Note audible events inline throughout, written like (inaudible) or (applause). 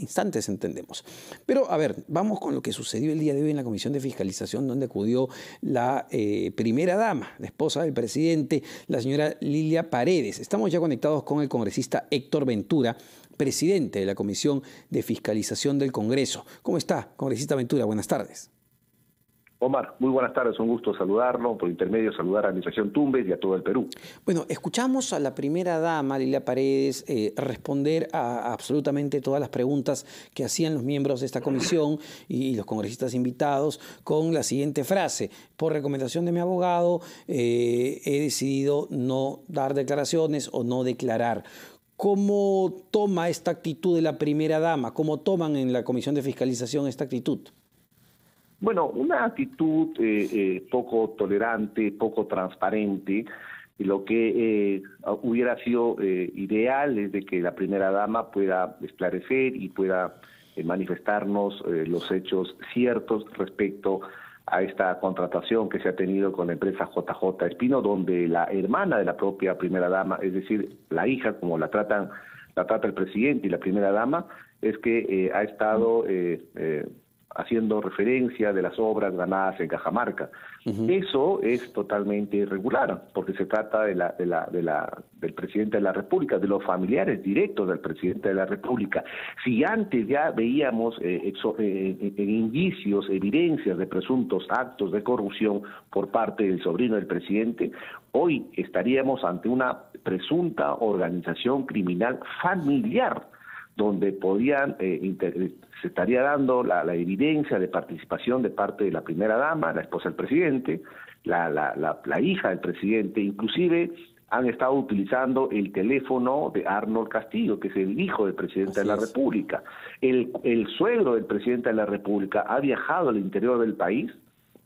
instantes entendemos. Pero a ver, vamos con lo que sucedió el día de hoy en la Comisión de Fiscalización, donde acudió la eh, primera dama, la esposa del presidente, la señora Lilia Paredes. Estamos ya conectados con el congresista Héctor Ventura, presidente de la Comisión de Fiscalización del Congreso. ¿Cómo está, congresista Ventura? Buenas tardes. Omar, muy buenas tardes, un gusto saludarlo, por intermedio saludar a la Administración Tumbes y a todo el Perú. Bueno, escuchamos a la primera dama, Lilia Paredes, eh, responder a, absolutamente todas las preguntas que hacían los miembros de esta comisión y, los congresistas invitados con la siguiente frase, por recomendación de mi abogado eh, he decidido no dar declaraciones o no declarar. ¿Cómo toma esta actitud de la primera dama? ¿Cómo toman en la Comisión de Fiscalización esta actitud? Bueno, una actitud eh, eh, poco tolerante, poco transparente, lo que eh, hubiera sido ideal es de que la primera dama pueda esclarecer y pueda manifestarnos los hechos ciertos respecto a esta contratación que se ha tenido con la empresa JJ Espino, donde la hermana de la propia primera dama, es decir, la hija, como la tratan, la trata el presidente y la primera dama, es que ha estado haciendo referencia de las obras ganadas en Cajamarca. Eso es totalmente irregular, porque se trata de la, de la, de la, del presidente de la República, de los familiares directos del presidente de la República. Si antes ya veíamos eh, eh, indicios, evidencias de presuntos actos de corrupción por parte del sobrino del presidente, hoy estaríamos ante una presunta organización criminal familiar donde podían eh, se estaría dando la, evidencia de participación de parte de la primera dama, la esposa del presidente, la, la, hija del presidente, inclusive han estado utilizando el teléfono de Arnold Castillo, que es el hijo del presidente de la República. El, el suegro del presidente de la República ha viajado al interior del país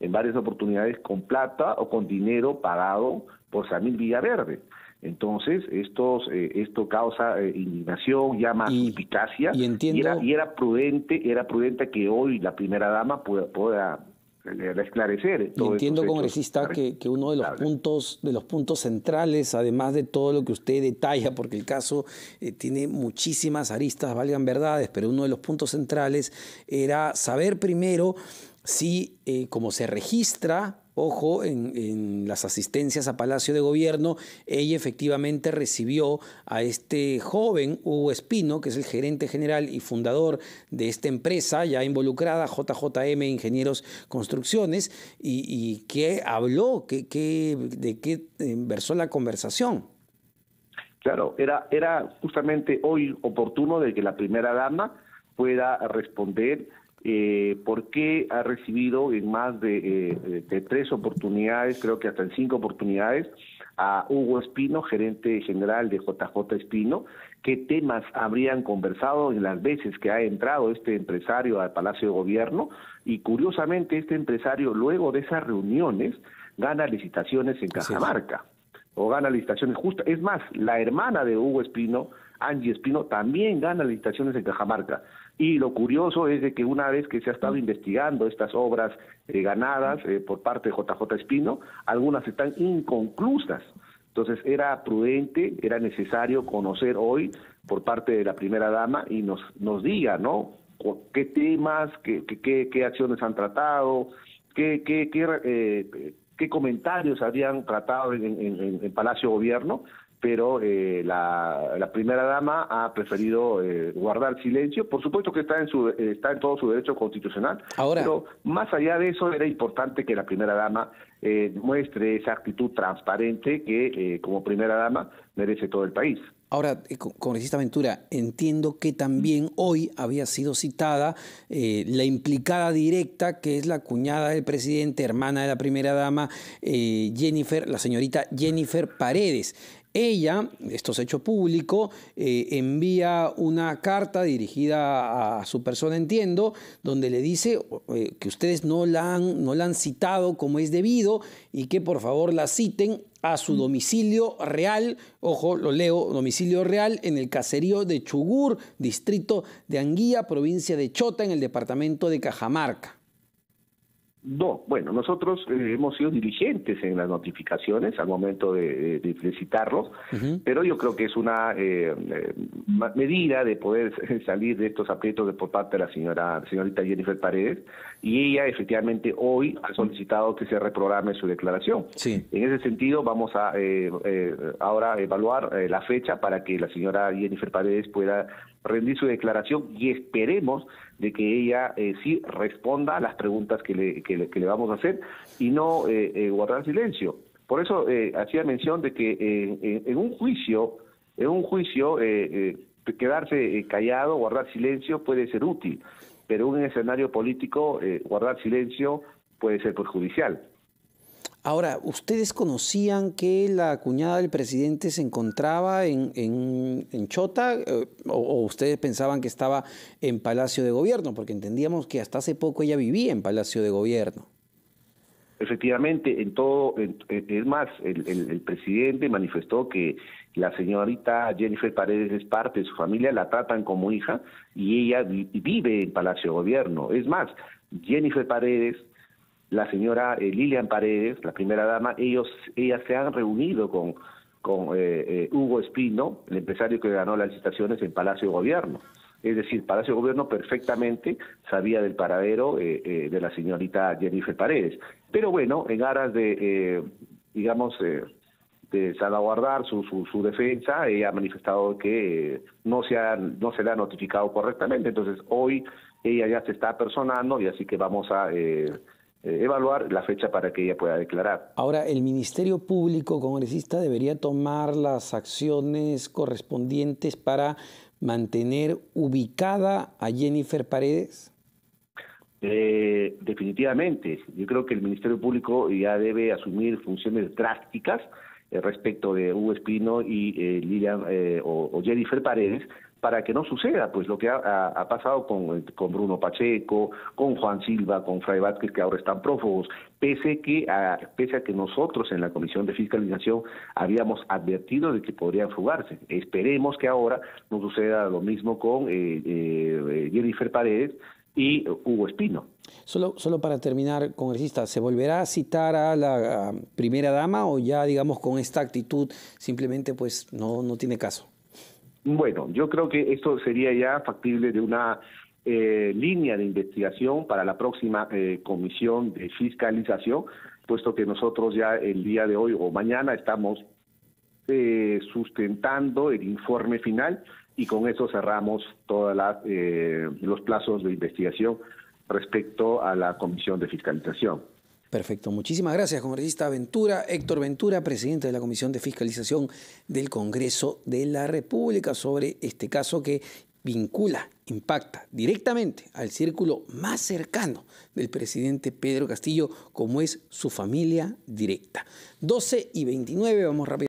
en varias oportunidades con plata o con dinero pagado por Samir Villaverde. Entonces, estos, eh, esto causa eh, indignación, llama y, suspicacia, y, era, prudente, era prudente que hoy la primera dama pueda, pueda eh, esclarecer. Y entiendo, congresista, que, que, uno de los puntos de los puntos centrales, además de todo lo que usted detalla, porque el caso tiene muchísimas aristas, valgan verdades, pero uno de los puntos centrales era saber primero si, como se registra Ojo, en, las asistencias a Palacio de Gobierno, ella efectivamente recibió a este joven, Hugo Espino, que es el gerente general y fundador de esta empresa ya involucrada, JJM Ingenieros Construcciones, y, que habló, que, de qué versó la conversación. Claro, era, era justamente hoy oportuno de que la primera dama pueda responder eh, por qué ha recibido en más de, eh, tres oportunidades, creo que hasta en cinco oportunidades, a Hugo Espino, gerente general de JJ Espino, qué temas habrían conversado en las veces que ha entrado este empresario al Palacio de Gobierno y curiosamente este empresario luego de esas reuniones gana licitaciones en Cajamarca o gana licitaciones justas. Es más, la hermana de Hugo Espino, Angie Espino, también gana licitaciones en Cajamarca. Y lo curioso es de que una vez que se ha estado investigando estas obras eh, ganadas eh, por parte de JJ Espino, algunas están inconclusas. Entonces era prudente, era necesario conocer hoy por parte de la primera dama y nos, nos diga, ¿no? ¿Qué temas, qué, qué, qué acciones han tratado, qué, qué, qué, eh, qué comentarios habían tratado en, en, en Palacio Gobierno pero eh, la, primera dama ha preferido eh, guardar silencio. Por supuesto que está en, su, está en todo su derecho constitucional, pero más allá de eso era importante que la primera dama eh, muestre esa actitud transparente que como primera dama merece todo el país. Ahora, congresista Ventura, entiendo que también hoy había sido citada la implicada directa, que es la cuñada del presidente, hermana de la primera dama, Jennifer, la señorita Jennifer Paredes. Ella, esto se ha hecho público, eh, envía una carta dirigida a su persona, entiendo, donde le dice eh, que ustedes no la, han, no la han citado como es debido y que por favor la citen a su domicilio real, ojo, lo leo, domicilio real en el caserío de Chugur, distrito de Anguía, provincia de Chota, en el departamento de Cajamarca. No, bueno, nosotros eh, hemos sido diligentes en las notificaciones al momento de, de felicitarlos, pero yo creo que es una eh, eh, medida de poder (laughs) salir de estos aprietos de por parte de la señora señorita Jennifer Paredes y ella efectivamente hoy ha solicitado que se reprograme su declaración. Sí. En ese sentido vamos a ahora evaluar la fecha para que la señora Jennifer Paredes pueda rendir su declaración y esperemos de que ella eh, sí responda a las preguntas que le, que le, vamos a hacer y no eh, eh, guardar silencio. Por eso hacía mención de que en un juicio, en un juicio, quedarse callado, guardar silencio puede ser útil, pero en un escenario político, guardar silencio puede ser perjudicial. Ahora, ¿ustedes conocían que la cuñada del presidente se encontraba en, en, Chota eh, o, ustedes pensaban que estaba en Palacio de Gobierno? Porque entendíamos que hasta hace poco ella vivía en Palacio de Gobierno. Efectivamente, en todo, es más, el, el, presidente manifestó que la señorita Jennifer Paredes es parte de su familia, la tratan como hija y ella vive en Palacio de Gobierno. Es más, Jennifer Paredes la señora eh, Lilian Paredes, la primera dama, ellos, ellas se han reunido con, con eh, eh, Hugo Espino, el empresario que ganó las licitaciones en Palacio de Gobierno. Es decir, Palacio de Gobierno perfectamente sabía del paradero de la señorita Jennifer Paredes. Pero bueno, en aras de, digamos, de salvaguardar su, su, defensa, ella ha manifestado que no, se ha, no se le ha notificado correctamente. Entonces, hoy ella ya se está personando y así que vamos a eh, evaluar la fecha para que ella pueda declarar. Ahora, ¿el Ministerio Público congresista debería tomar las acciones correspondientes para mantener ubicada a Jennifer Paredes? Eh, definitivamente, yo creo que el Ministerio Público ya debe asumir funciones drásticas eh, respecto de Hugo Espino y Lilian o Jennifer Paredes para que no suceda pues lo que ha, pasado con, con, Bruno Pacheco, con Juan Silva, con Fray Vázquez, que ahora están prófugos, pese, que a, pese a que nosotros en la Comisión de Fiscalización habíamos advertido de que podrían fugarse. Esperemos que ahora no suceda lo mismo con eh, eh, Jennifer Paredes y Hugo Espino. Solo, solo para terminar, congresista, ¿se volverá a citar a la primera dama o ya, digamos, con esta actitud simplemente pues no, no tiene caso? Bueno, yo creo que esto sería ya factible de una eh, línea de investigación para la próxima eh, comisión de fiscalización, puesto que nosotros ya el día de hoy o mañana estamos eh, sustentando el informe final y con eso cerramos todos los plazos de investigación respecto a la comisión de fiscalización. Perfecto. Muchísimas gracias, congresista Ventura. Héctor Ventura, presidente de la Comisión de Fiscalización del Congreso de la República, sobre este caso que vincula, impacta directamente al círculo más cercano del presidente Pedro Castillo, como es su familia directa. 12 y 29, vamos rápido.